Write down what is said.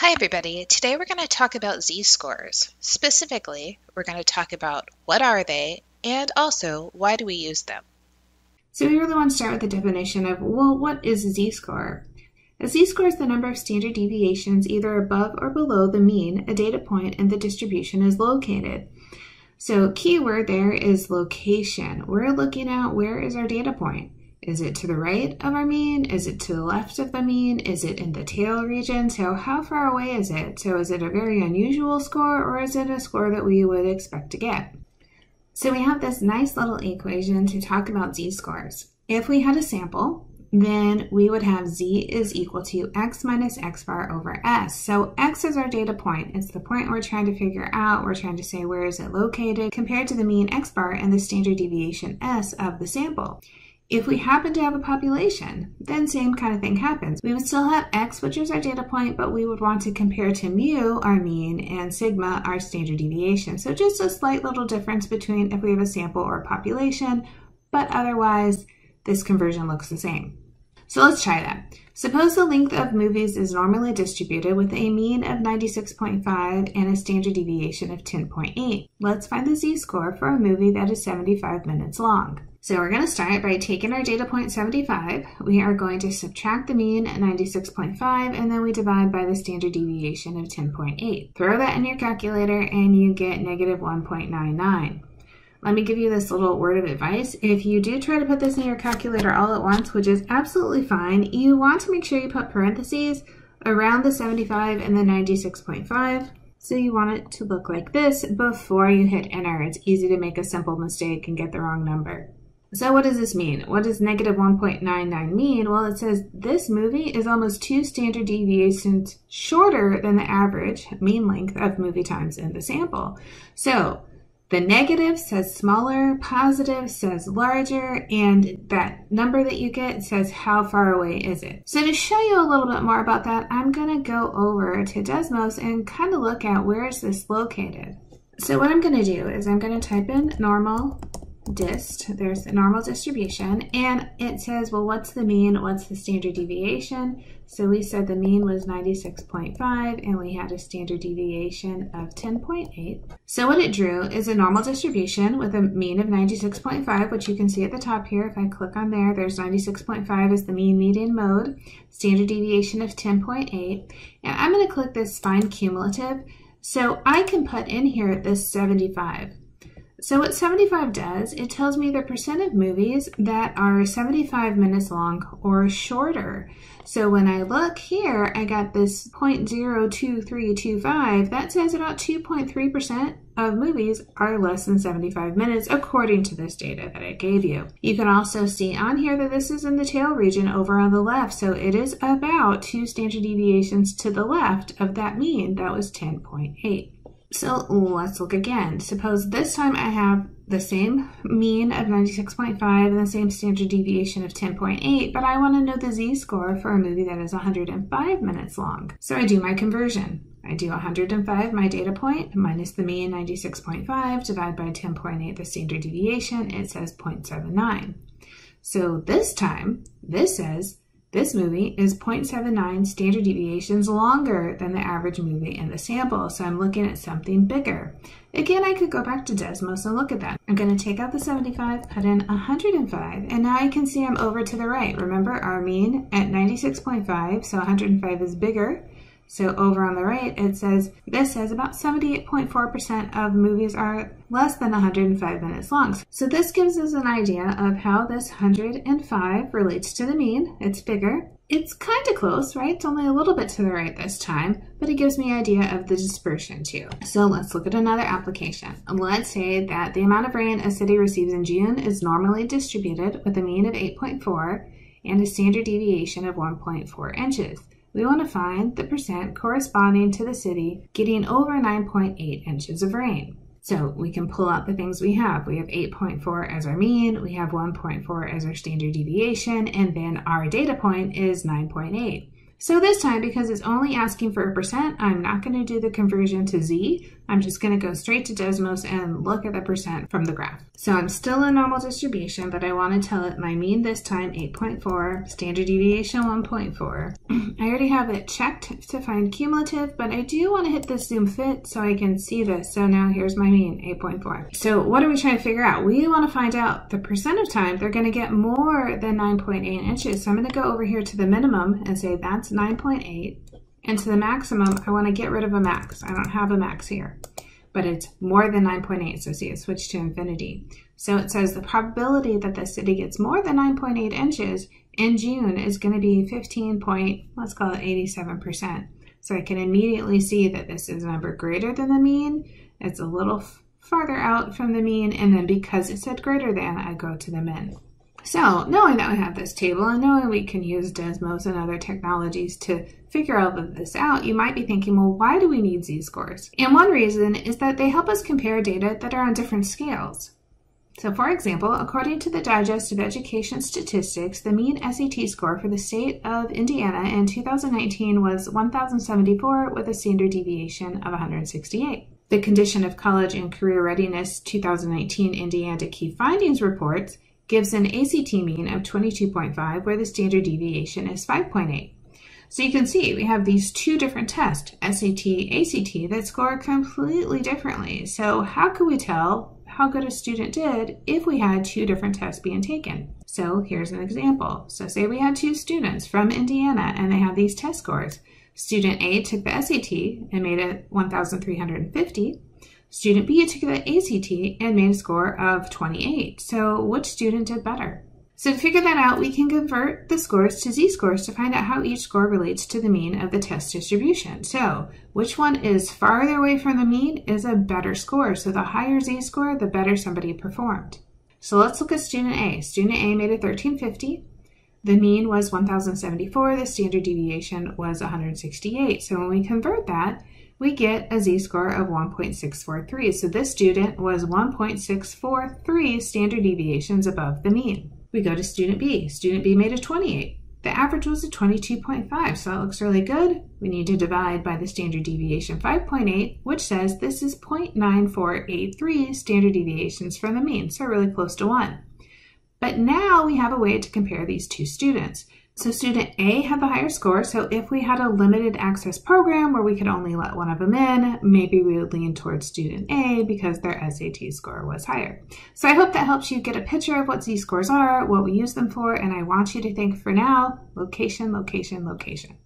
Hi everybody, today we're going to talk about z-scores. Specifically, we're going to talk about what are they and also why do we use them. So we really want to start with the definition of, well, what is a z-score? A z-score is the number of standard deviations either above or below the mean a data point in the distribution is located. So keyword there is location. We're looking at where is our data point. Is it to the right of our mean? Is it to the left of the mean? Is it in the tail region? So how far away is it? So is it a very unusual score or is it a score that we would expect to get? So we have this nice little equation to talk about z-scores. If we had a sample, then we would have z is equal to x minus x bar over s. So x is our data point. It's the point we're trying to figure out. We're trying to say where is it located compared to the mean x bar and the standard deviation s of the sample. If we happen to have a population, then same kind of thing happens. We would still have x, which is our data point, but we would want to compare to mu, our mean, and sigma, our standard deviation. So just a slight little difference between if we have a sample or a population, but otherwise this conversion looks the same. So let's try that. Suppose the length of movies is normally distributed with a mean of 96.5 and a standard deviation of 10.8. Let's find the z-score for a movie that is 75 minutes long. So we're going to start by taking our data point 75. We are going to subtract the mean at 96.5 and then we divide by the standard deviation of 10.8. Throw that in your calculator and you get negative 1.99. Let me give you this little word of advice. If you do try to put this in your calculator all at once, which is absolutely fine, you want to make sure you put parentheses around the 75 and the 96.5. So you want it to look like this before you hit enter. It's easy to make a simple mistake and get the wrong number. So what does this mean? What does negative 1.99 mean? Well, it says this movie is almost two standard deviations shorter than the average mean length of movie times in the sample. So the negative says smaller, positive says larger, and that number that you get says how far away is it. So to show you a little bit more about that, I'm going to go over to Desmos and kind of look at where is this located. So what I'm going to do is I'm going to type in normal dist, there's a normal distribution, and it says, well, what's the mean? What's the standard deviation? So we said the mean was 96.5, and we had a standard deviation of 10.8. So what it drew is a normal distribution with a mean of 96.5, which you can see at the top here. If I click on there, there's 96.5 is the mean median mode, standard deviation of 10.8. And I'm going to click this find cumulative. So I can put in here this 75. So what 75 does, it tells me the percent of movies that are 75 minutes long or shorter. So when I look here, I got this 0.02325. That says about 2.3% of movies are less than 75 minutes according to this data that I gave you. You can also see on here that this is in the tail region over on the left. So it is about two standard deviations to the left of that mean. That was 10.8. So let's look again. Suppose this time I have the same mean of 96.5 and the same standard deviation of 10.8, but I want to know the z-score for a movie that is 105 minutes long. So I do my conversion. I do 105, my data point, minus the mean 96.5, divide by 10.8, the standard deviation, it says 0.79. So this time, this says this movie is 0.79 standard deviations longer than the average movie in the sample, so I'm looking at something bigger. Again, I could go back to Desmos and look at that. I'm going to take out the 75, put in 105, and now I can see I'm over to the right. Remember our mean at 96.5, so 105 is bigger. So over on the right, it says, this says about 78.4% of movies are less than 105 minutes long. So this gives us an idea of how this 105 relates to the mean. It's bigger. It's kind of close, right? It's only a little bit to the right this time, but it gives me an idea of the dispersion too. So let's look at another application. Let's say that the amount of rain a city receives in June is normally distributed with a mean of 8.4 and a standard deviation of 1.4 inches we want to find the percent corresponding to the city getting over 9.8 inches of rain. So we can pull out the things we have. We have 8.4 as our mean, we have 1.4 as our standard deviation, and then our data point is 9.8. So this time, because it's only asking for a percent, I'm not going to do the conversion to z. I'm just going to go straight to Desmos and look at the percent from the graph. So I'm still in normal distribution, but I want to tell it my mean this time 8.4, standard deviation 1.4. I already have it checked to find cumulative, but I do want to hit the zoom fit so I can see this. So now here's my mean, 8.4. So what are we trying to figure out? We want to find out the percent of time they're going to get more than 9.8 inches. So I'm going to go over here to the minimum and say that's 9.8. And to the maximum, I want to get rid of a max. I don't have a max here, but it's more than 9.8. So see, it switched to infinity. So it says the probability that the city gets more than 9.8 inches in June is going to be 15 point, let's call it 87%. So I can immediately see that this is a number greater than the mean. It's a little farther out from the mean. And then because it said greater than, I go to the min. So knowing that we have this table and knowing we can use Desmos and other technologies to figure all of this out, you might be thinking, well, why do we need z-scores? And one reason is that they help us compare data that are on different scales. So for example, according to the Digest of Education Statistics, the mean SAT score for the state of Indiana in 2019 was 1,074 with a standard deviation of 168. The Condition of College and Career Readiness 2019 Indiana Key Findings Reports gives an ACT mean of 22.5 where the standard deviation is 5.8. So you can see we have these two different tests, SAT, ACT, that score completely differently. So how can we tell how good a student did if we had two different tests being taken? So here's an example. So say we had two students from Indiana and they have these test scores. Student A took the SAT and made it 1,350. Student B took the ACT and made a score of 28. So which student did better? So to figure that out, we can convert the scores to z-scores to find out how each score relates to the mean of the test distribution. So which one is farther away from the mean is a better score. So the higher z-score, the better somebody performed. So let's look at student A. Student A made a 1350. The mean was 1074. The standard deviation was 168. So when we convert that, we get a z-score of 1.643. So this student was 1.643 standard deviations above the mean. We go to student B. Student B made a 28. The average was a 22.5, so that looks really good. We need to divide by the standard deviation 5.8, which says this is 0.9483 standard deviations from the mean, so really close to 1. But now we have a way to compare these two students. So student A had the higher score, so if we had a limited access program where we could only let one of them in, maybe we would lean towards student A because their SAT score was higher. So I hope that helps you get a picture of what Z-scores are, what we use them for, and I want you to think for now, location, location, location.